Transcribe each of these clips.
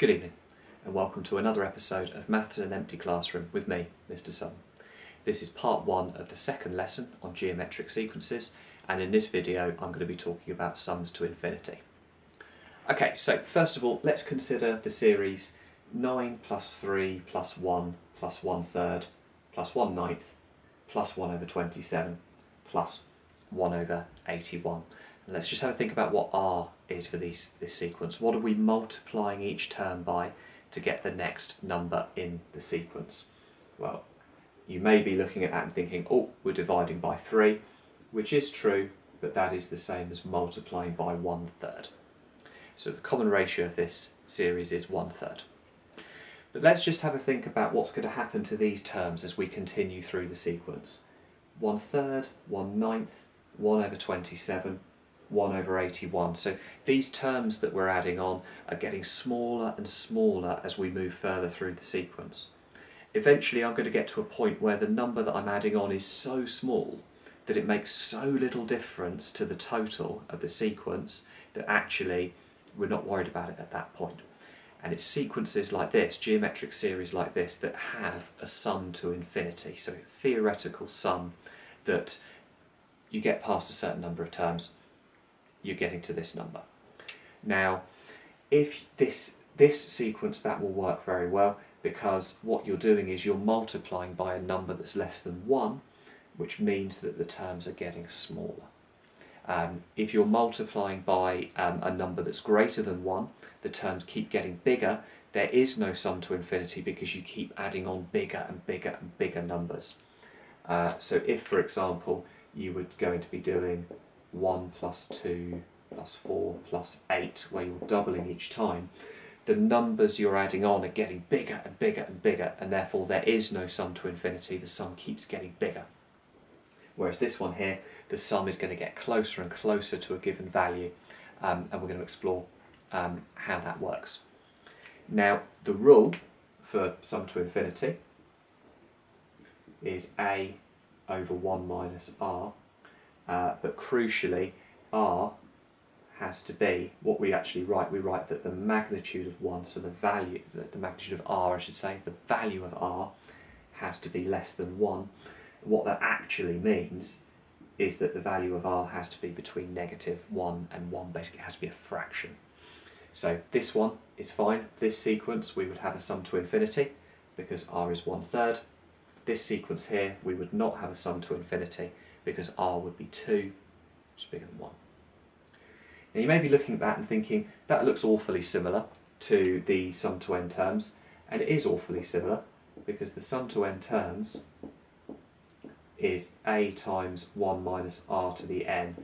Good evening, and welcome to another episode of Maths in an Empty Classroom with me, Mr. Sum. This is part one of the second lesson on geometric sequences, and in this video I'm going to be talking about sums to infinity. Okay, so first of all, let's consider the series 9 plus 3 plus 1 plus 1 third plus 1 ninth plus 1 over 27 plus 1 over 81. Let's just have a think about what r is for these, this sequence. What are we multiplying each term by to get the next number in the sequence? Well, you may be looking at that and thinking, oh, we're dividing by 3, which is true, but that is the same as multiplying by 1 third. So the common ratio of this series is 1 third. But let's just have a think about what's going to happen to these terms as we continue through the sequence. 1 third, 1 ninth, 1 over 27, 1 over 81. So these terms that we're adding on are getting smaller and smaller as we move further through the sequence. Eventually I'm going to get to a point where the number that I'm adding on is so small that it makes so little difference to the total of the sequence that actually we're not worried about it at that point. And it's sequences like this, geometric series like this, that have a sum to infinity. So theoretical sum that you get past a certain number of terms, you're getting to this number. Now, if this, this sequence, that will work very well because what you're doing is you're multiplying by a number that's less than 1, which means that the terms are getting smaller. Um, if you're multiplying by um, a number that's greater than 1, the terms keep getting bigger. There is no sum to infinity because you keep adding on bigger and bigger and bigger numbers. Uh, so if, for example, you were going to be doing 1 plus 2 plus 4 plus 8, where you're doubling each time, the numbers you're adding on are getting bigger and bigger and bigger, and therefore there is no sum to infinity, the sum keeps getting bigger. Whereas this one here, the sum is going to get closer and closer to a given value, um, and we're going to explore um, how that works. Now, the rule for sum to infinity is a over 1 minus r, uh, but crucially, r has to be what we actually write. We write that the magnitude of 1, so the value, the magnitude of r, I should say, the value of r has to be less than 1. What that actually means is that the value of r has to be between negative 1 and 1, basically it has to be a fraction. So this one is fine. This sequence we would have a sum to infinity because r is one third. This sequence here we would not have a sum to infinity because r would be 2, which is bigger than 1. Now you may be looking at that and thinking that looks awfully similar to the sum to n terms and it is awfully similar because the sum to n terms is a times 1 minus r to the n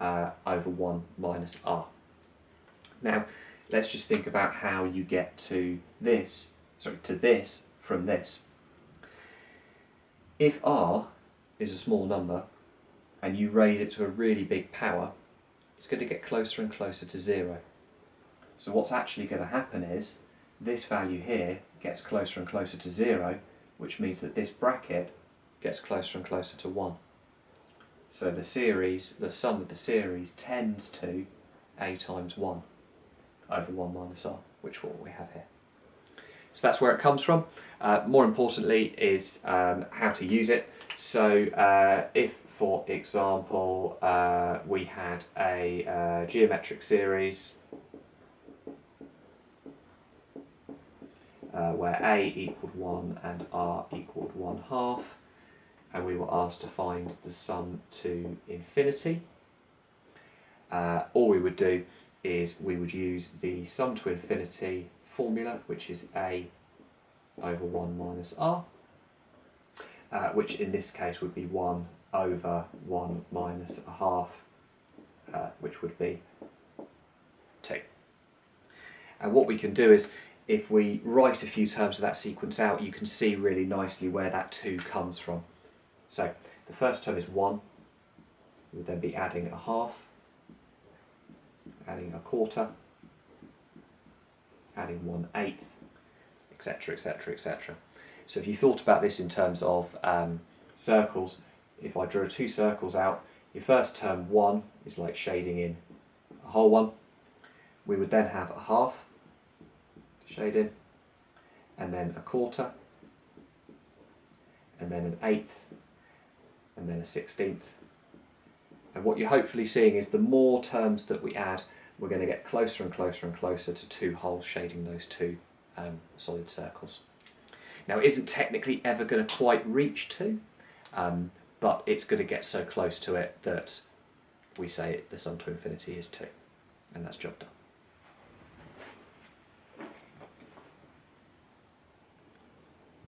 uh, over 1 minus r. Now, let's just think about how you get to this, sorry, to this from this. If r is a small number and you raise it to a really big power, it's going to get closer and closer to zero. So what's actually going to happen is this value here gets closer and closer to zero, which means that this bracket gets closer and closer to 1. So the series, the sum of the series tends to a times 1 over 1 minus r, which what we have here. So that's where it comes from. Uh, more importantly is um, how to use it. So uh, if, for example, uh, we had a uh, geometric series uh, where a equaled 1 and r equaled 1 half, and we were asked to find the sum to infinity, uh, all we would do is we would use the sum to infinity formula, which is a over 1 minus r, uh, which in this case would be 1 over 1 minus a half, uh, which would be 2. And what we can do is, if we write a few terms of that sequence out, you can see really nicely where that 2 comes from. So, the first term is 1, we would then be adding a half, adding a quarter, adding one eighth, etc., etc., etc. So if you thought about this in terms of um, circles, if I drew two circles out, your first term 1 is like shading in a whole one. We would then have a half, shading, and then a quarter, and then an eighth, and then a sixteenth. And what you're hopefully seeing is the more terms that we add, we're going to get closer and closer and closer to two wholes shading those two um, solid circles. Now it isn't technically ever going to quite reach two, um, but it's going to get so close to it that we say the sum to infinity is two, and that's job done.